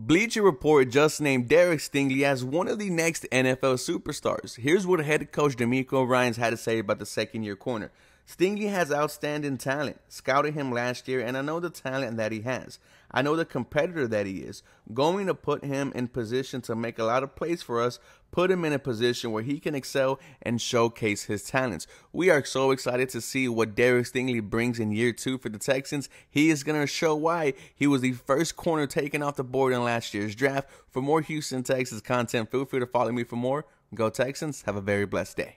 Bleacher Report just named Derek Stingley as one of the next NFL superstars. Here's what head coach DeMeco Ryans had to say about the second year corner. Stingley has outstanding talent. Scouted him last year, and I know the talent that he has. I know the competitor that he is. Going to put him in position to make a lot of plays for us, put him in a position where he can excel and showcase his talents. We are so excited to see what Derek Stingley brings in year two for the Texans. He is going to show why he was the first corner taken off the board in last year's draft. For more Houston, Texas content, feel free to follow me for more. Go Texans. Have a very blessed day.